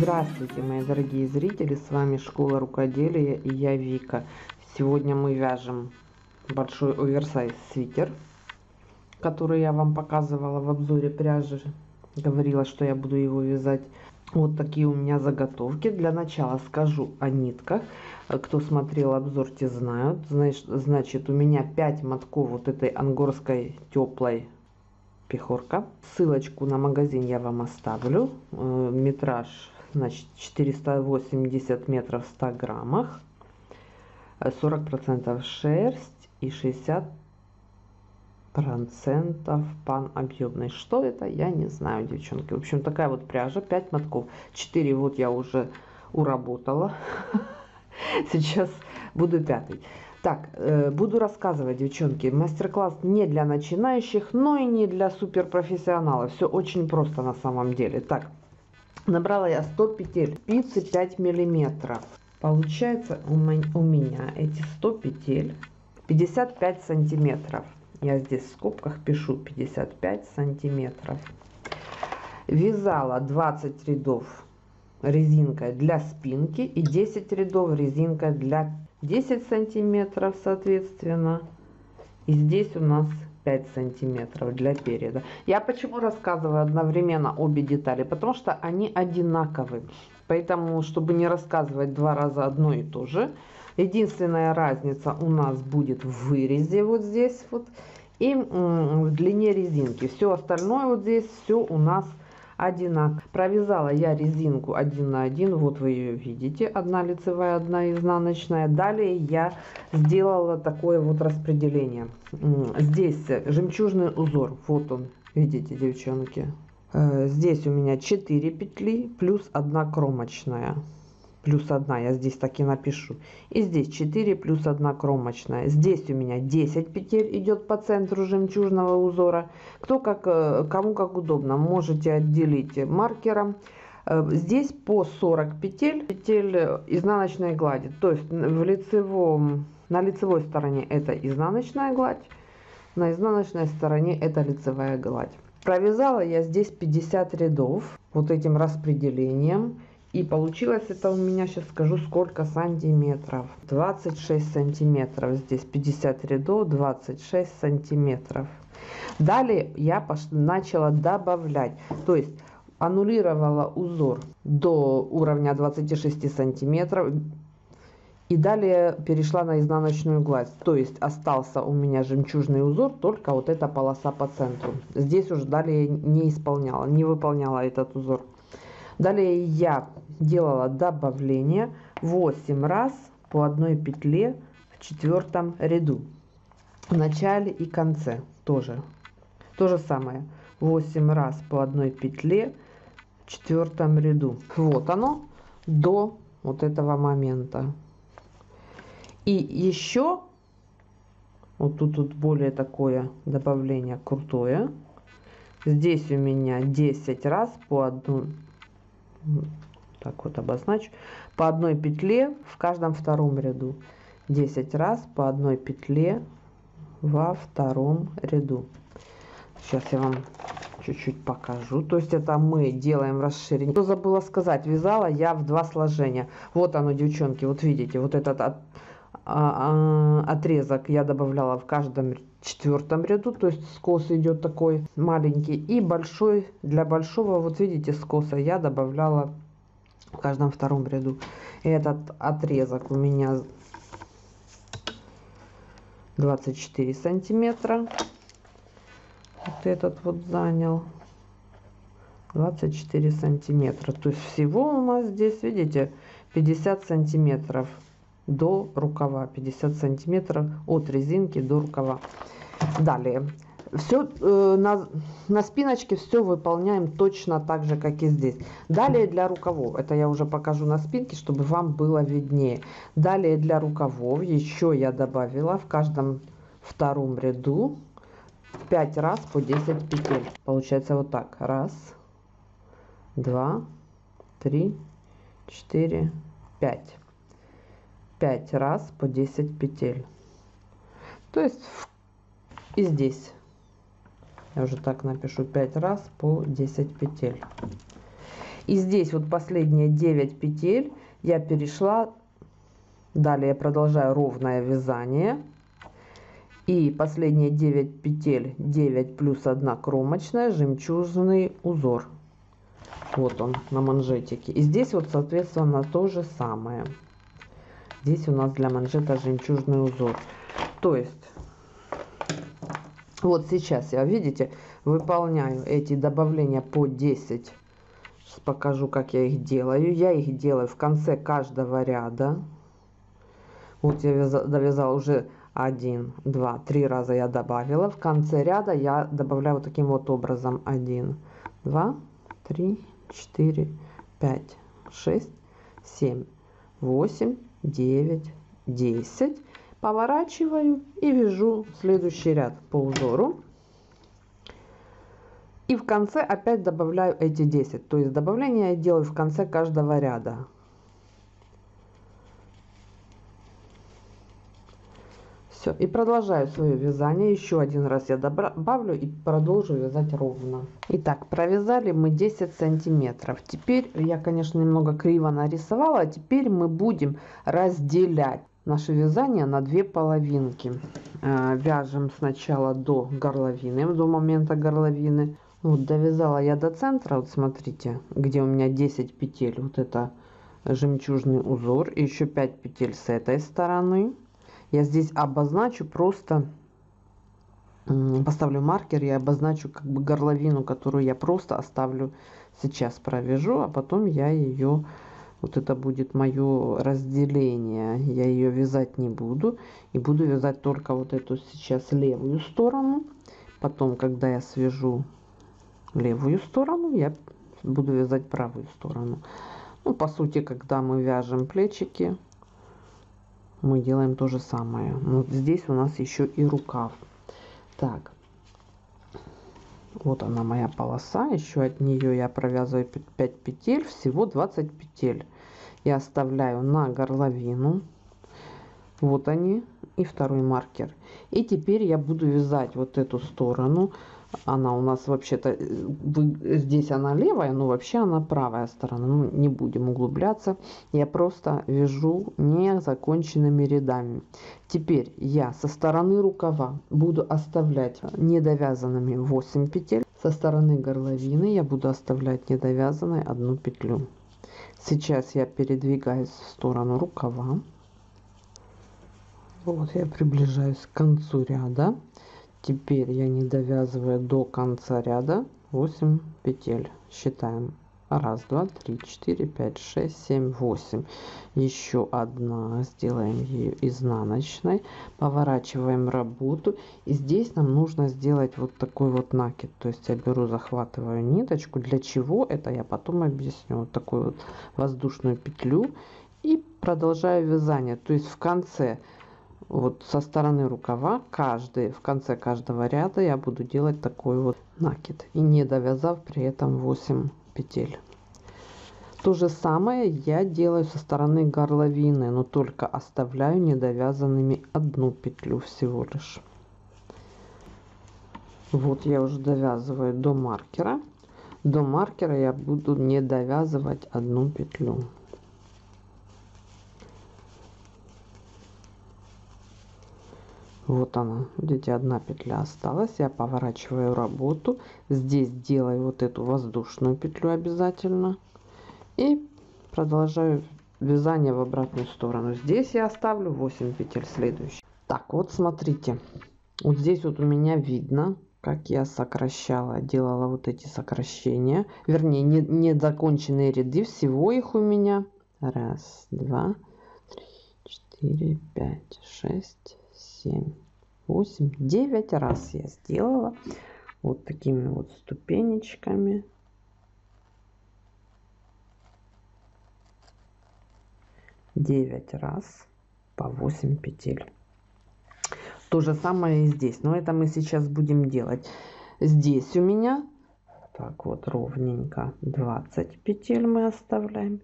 Здравствуйте, мои дорогие зрители, с вами Школа Рукоделия и я Вика. Сегодня мы вяжем большой оверсайз свитер, который я вам показывала в обзоре пряжи. Говорила, что я буду его вязать. Вот такие у меня заготовки. Для начала скажу о нитках. Кто смотрел обзор, те знают. Значит, у меня 5 мотков вот этой ангорской теплой пехорка. Ссылочку на магазин я вам оставлю. Э, метраж значит 480 метров в 100 граммах 40 процентов шерсть и 60 процентов пан объемный что это? Я не знаю девчонки. В общем такая вот пряжа 5 мотков. 4 вот я уже уработала. Сейчас буду пятый. Так, э, буду рассказывать, девчонки, мастер-класс не для начинающих, но и не для суперпрофессионалов. Все очень просто на самом деле. Так, Набрала я 100 петель, спицы 5 миллиметров. Получается у меня эти 100 петель 55 сантиметров. Я здесь в скобках пишу 55 сантиметров. Вязала 20 рядов резинкой для спинки и 10 рядов резинкой для 10 сантиметров соответственно. И здесь у нас 5 сантиметров для переда. Я почему рассказываю одновременно обе детали? Потому что они одинаковые. Поэтому, чтобы не рассказывать два раза одно и то же, единственная разница у нас будет в вырезе вот здесь вот и в длине резинки. Все остальное вот здесь все у нас одинаково. Провязала я резинку один на один, вот вы ее видите, одна лицевая, одна изнаночная. Далее я сделала такое вот распределение. Здесь жемчужный узор, вот он, видите, девчонки. Э, здесь у меня 4 петли плюс 1 кромочная плюс 1, я здесь так и напишу. И здесь 4 плюс 1 кромочная. Здесь у меня 10 петель идет по центру жемчужного узора. Кто как, э, кому как удобно, можете отделить маркером. Э, здесь по 40 петель, петель изнаночной глади. То есть в лицевом, на лицевой стороне это изнаночная гладь, на изнаночной стороне это лицевая гладь. Провязала я здесь 50 рядов вот этим распределением. И получилось это у меня, сейчас скажу, сколько сантиметров. 26 сантиметров. Здесь 50 рядов, 26 сантиметров. Далее я начала добавлять. То есть аннулировала узор до уровня 26 сантиметров. И далее перешла на изнаночную гладь. То есть остался у меня жемчужный узор, только вот эта полоса по центру. Здесь уже далее не исполняла, не выполняла этот узор. Далее я делала добавление 8 раз по одной петле в четвертом ряду. В начале и конце тоже. То же самое. 8 раз по одной петле в четвертом ряду. Вот оно до вот этого момента. И еще вот тут, тут более такое добавление крутое. Здесь у меня 10 раз по одной так вот обозначу, по одной петле в каждом втором ряду. 10 раз по одной петле во втором ряду. Сейчас я вам чуть-чуть покажу. То есть это мы делаем расширение. Что забыла сказать, вязала я в два сложения. Вот оно, девчонки, вот видите, вот этот от, отрезок я добавляла в каждом четвертом ряду. То есть скос идет такой маленький. И большой, для большого, вот видите, скоса я добавляла в каждом втором ряду. Этот отрезок у меня 24 сантиметра. Вот этот вот занял 24 сантиметра. То есть всего у нас здесь, видите, 50 сантиметров до рукава. 50 сантиметров от резинки до рукава. Далее все э, на, на спиночке все выполняем точно так же, как и здесь. Далее для рукавов, это я уже покажу на спинке, чтобы вам было виднее. Далее для рукавов еще я добавила в каждом втором ряду 5 раз по 10 петель. Получается вот так. Раз, два, три, четыре, пять. 5 раз по 10 петель. То есть и здесь я уже так напишу 5 раз по 10 петель И здесь вот последние 9 петель я перешла. Далее продолжаю ровное вязание. И последние 9 петель 9 плюс 1 кромочная жемчужный узор. Вот он на манжетике. И здесь вот соответственно то же самое. Здесь у нас для манжета жемчужный узор. То есть вот сейчас я, видите, выполняю эти добавления по 10. Сейчас покажу, как я их делаю. Я их делаю в конце каждого ряда. Вот я довязала уже один, два, три раза я добавила. В конце ряда я добавляю вот таким вот образом. Один, два, три, четыре, пять, шесть, семь, восемь, девять, десять. Поворачиваю и вяжу следующий ряд по узору. И в конце опять добавляю эти 10. То есть добавление я делаю в конце каждого ряда. Все, и продолжаю свое вязание. Еще один раз я добавлю и продолжу вязать ровно. Итак, провязали мы 10 сантиметров. Теперь я, конечно, немного криво нарисовала. А теперь мы будем разделять наше вязание на две половинки. Э, вяжем сначала до горловины, до момента горловины. Вот довязала я до центра, вот смотрите, где у меня 10 петель. Вот это жемчужный узор. И еще 5 петель с этой стороны я здесь обозначу просто поставлю маркер и обозначу как бы горловину которую я просто оставлю сейчас провяжу а потом я ее вот это будет мое разделение я ее вязать не буду. И буду вязать только вот эту сейчас левую сторону. Потом когда я свяжу левую сторону я буду вязать правую сторону. Ну по сути когда мы вяжем плечики мы делаем то же самое. Но здесь у нас еще и рукав. Так. Вот она моя полоса. Еще от нее я провязываю 5 петель. Всего 20 петель. Я оставляю на горловину. Вот они. И второй маркер. И теперь я буду вязать вот эту сторону она у нас вообще-то э, здесь она левая но вообще она правая сторона ну, не будем углубляться. Я просто вяжу незаконченными рядами. Теперь я со стороны рукава буду оставлять недовязанными 8 петель со стороны горловины я буду оставлять недовязанной одну петлю. Сейчас я передвигаюсь в сторону рукава. Вот я приближаюсь к концу ряда теперь я не довязываю до конца ряда. 8 петель. Считаем. Раз два три четыре пять шесть семь восемь. Еще одна. Сделаем ее изнаночной. Поворачиваем работу. И здесь нам нужно сделать вот такой вот накид. То есть я беру захватываю ниточку. Для чего? Это я потом объясню. Вот такую вот воздушную петлю. И продолжаю вязание. То есть в конце вот со стороны рукава каждый в конце каждого ряда я буду делать такой вот накид и не довязав при этом 8 петель. То же самое я делаю со стороны горловины но только оставляю недовязанными одну петлю всего лишь. Вот я уже довязываю до маркера. До маркера я буду не довязывать одну петлю вот она видите одна петля осталась. Я поворачиваю работу. Здесь делаю вот эту воздушную петлю обязательно. И продолжаю вязание в обратную сторону. Здесь я оставлю 8 петель следующих. Так вот смотрите. Вот здесь вот у меня видно как я сокращала делала вот эти сокращения. Вернее не, законченные ряды. Всего их у меня. Раз два три четыре пять шесть семь восемь девять раз я сделала вот такими вот ступенечками. Девять раз по 8 петель. То же самое и здесь но это мы сейчас будем делать здесь у меня. Так вот ровненько 20 петель мы оставляем.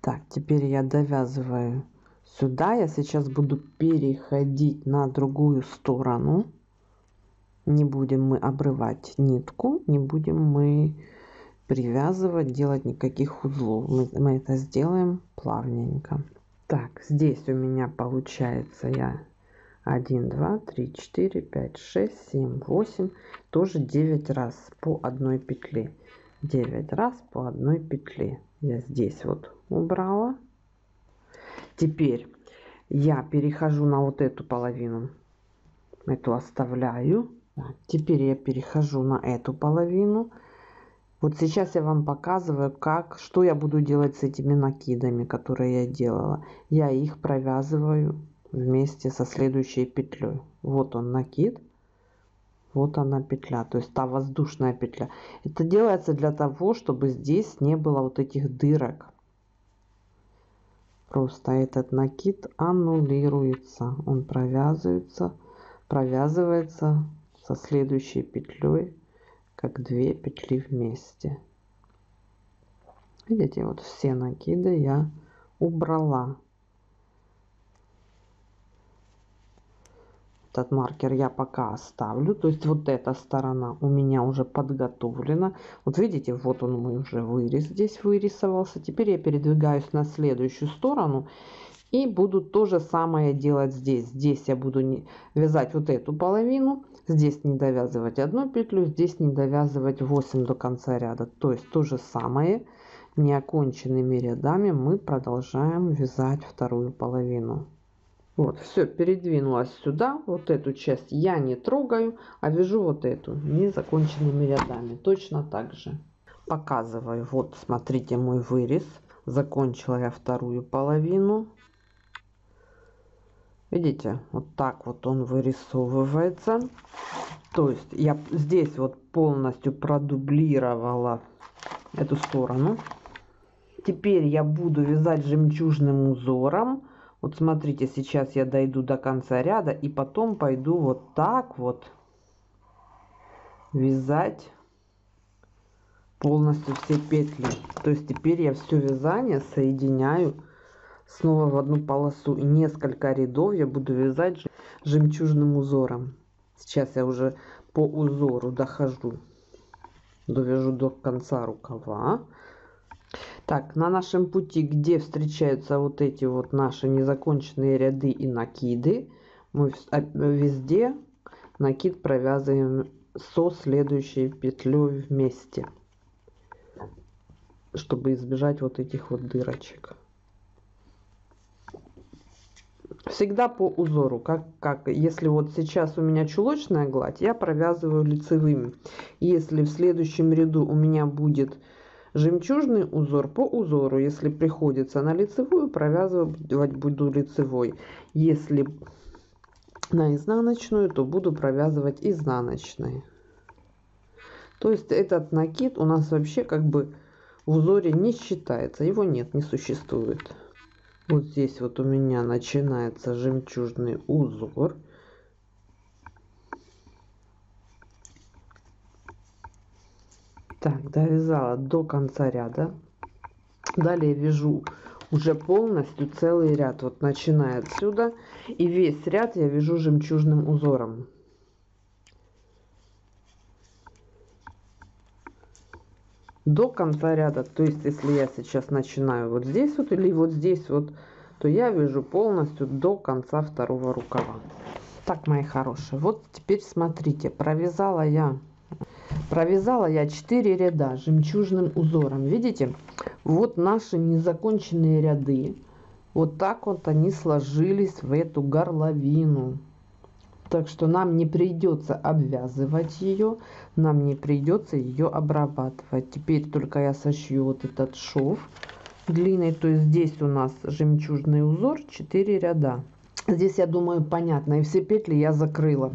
Так теперь я довязываю сюда я сейчас буду переходить на другую сторону не будем мы обрывать нитку не будем мы привязывать, делать никаких узлов. Мы, мы это сделаем плавненько. Так, здесь у меня получается я 1, 2, 3, 4, 5, 6, 7, 8, тоже 9 раз по одной петле. 9 раз по одной петле. Я здесь вот убрала. Теперь я перехожу на вот эту половину. Эту оставляю. Теперь я перехожу на эту половину. Вот сейчас я вам показываю, как, что я буду делать с этими накидами, которые я делала. Я их провязываю вместе со следующей петлей. Вот он накид. Вот она петля, то есть та воздушная петля. Это делается для того, чтобы здесь не было вот этих дырок. Просто этот накид аннулируется. Он провязывается, провязывается со следующей петлей, как две петли вместе. Видите, вот все накиды я убрала. Этот маркер я пока оставлю. То есть вот эта сторона у меня уже подготовлена. Вот видите, вот он мой уже вырез здесь вырисовался. Теперь я передвигаюсь на следующую сторону и буду то же самое делать здесь. Здесь я буду не вязать вот эту половину. Здесь не довязывать одну петлю, здесь не довязывать 8 до конца ряда. То есть то же самое неоконченными рядами мы продолжаем вязать вторую половину. Вот, все, передвинулась сюда. Вот эту часть я не трогаю, а вяжу вот эту незаконченными рядами. Точно так же. Показываю. Вот, смотрите мой вырез. Закончила я вторую половину. Видите, вот так вот он вырисовывается. То есть я здесь вот полностью продублировала эту сторону. Теперь я буду вязать жемчужным узором вот смотрите, сейчас я дойду до конца ряда и потом пойду вот так вот вязать полностью все петли. То есть теперь я все вязание соединяю снова в одну полосу. И несколько рядов я буду вязать жемчужным узором. Сейчас я уже по узору дохожу, довяжу до конца рукава. Так, на нашем пути, где встречаются вот эти вот наши незаконченные ряды и накиды, мы а, везде накид провязываем со следующей петлей вместе, чтобы избежать вот этих вот дырочек. Всегда по узору, как, как если вот сейчас у меня чулочная гладь, я провязываю лицевыми. Если в следующем ряду у меня будет Жемчужный узор по узору, если приходится на лицевую, провязывать буду лицевой. Если на изнаночную, то буду провязывать изнаночной. То есть этот накид у нас вообще как бы в узоре не считается, его нет, не существует. Вот здесь вот у меня начинается жемчужный узор. Так, довязала до конца ряда. Далее вяжу уже полностью целый ряд. Вот начиная отсюда. И весь ряд я вяжу жемчужным узором. До конца ряда. То есть, если я сейчас начинаю вот здесь вот или вот здесь вот, то я вяжу полностью до конца второго рукава. Так, мои хорошие, вот теперь смотрите, провязала я Провязала я 4 ряда жемчужным узором. Видите? Вот наши незаконченные ряды. Вот так вот они сложились в эту горловину. Так что нам не придется обвязывать ее, нам не придется ее обрабатывать. Теперь только я сошью вот этот шов длинный. То есть здесь у нас жемчужный узор 4 ряда. Здесь, я думаю, понятно. И все петли я закрыла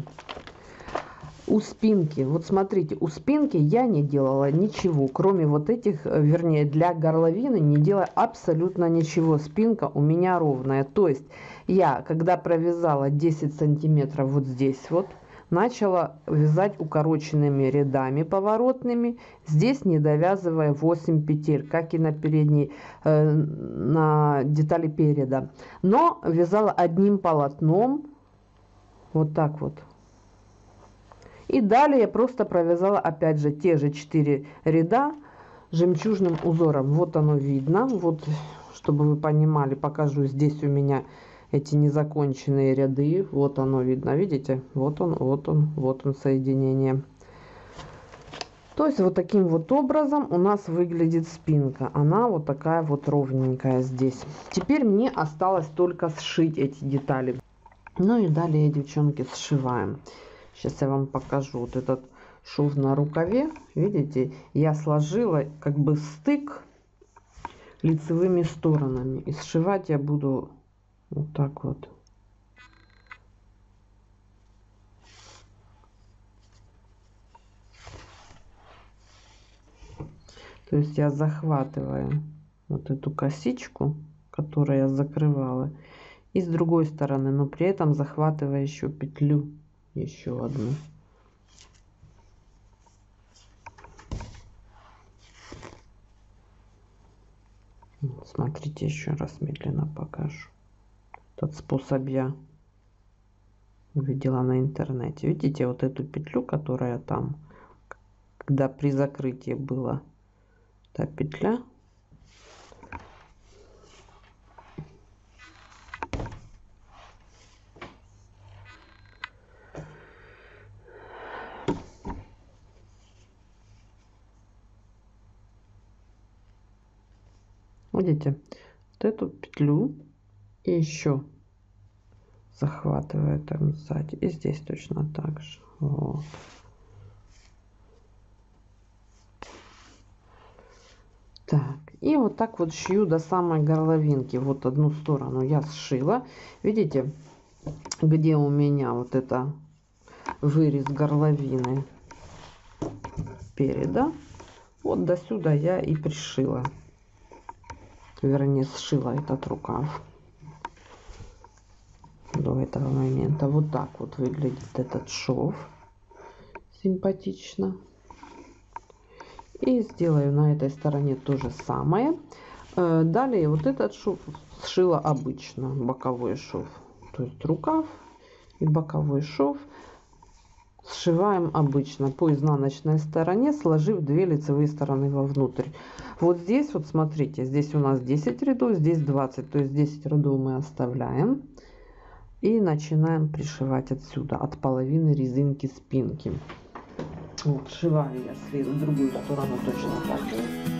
у спинки, вот смотрите, у спинки я не делала ничего, кроме вот этих, э, вернее, для горловины не делала абсолютно ничего. Спинка у меня ровная. То есть я, когда провязала 10 сантиметров вот здесь вот, начала вязать укороченными рядами поворотными, здесь не довязывая 8 петель, как и на передней, э, на детали переда. Но вязала одним полотном, вот так вот. И далее я просто провязала опять же те же 4 ряда жемчужным узором. Вот оно видно. Вот, чтобы вы понимали, покажу. Здесь у меня эти незаконченные ряды. Вот оно видно, видите? Вот он, вот он, вот он соединение. То есть вот таким вот образом у нас выглядит спинка. Она вот такая вот ровненькая здесь. Теперь мне осталось только сшить эти детали. Ну и далее, девчонки, сшиваем. Сейчас я вам покажу вот этот шов на рукаве. Видите, я сложила как бы стык лицевыми сторонами. И сшивать я буду вот так вот. То есть я захватываю вот эту косичку, которую я закрывала, и с другой стороны, но при этом захватывая еще петлю, еще одну. Смотрите, еще раз медленно покажу. Этот способ я увидела на интернете. Видите вот эту петлю, которая там, когда при закрытии была та петля видите вот эту петлю и еще захватываю там сзади и здесь точно так же вот Так, и вот так вот шью до самой горловинки. Вот одну сторону я сшила. Видите, где у меня вот это вырез горловины переда. Вот до сюда я и пришила. Вернее, сшила этот рукав до этого момента. Вот так вот выглядит этот шов. Симпатично. И сделаю на этой стороне то же самое. Э, далее вот этот шов сшила обычно, боковой шов. То есть рукав и боковой шов сшиваем обычно по изнаночной стороне, сложив две лицевые стороны вовнутрь. Вот здесь, вот смотрите, здесь у нас 10 рядов, здесь 20, то есть 10 рядов мы оставляем. И начинаем пришивать отсюда, от половины резинки спинки. Вот, сшиваю я с другую сторону точно так же.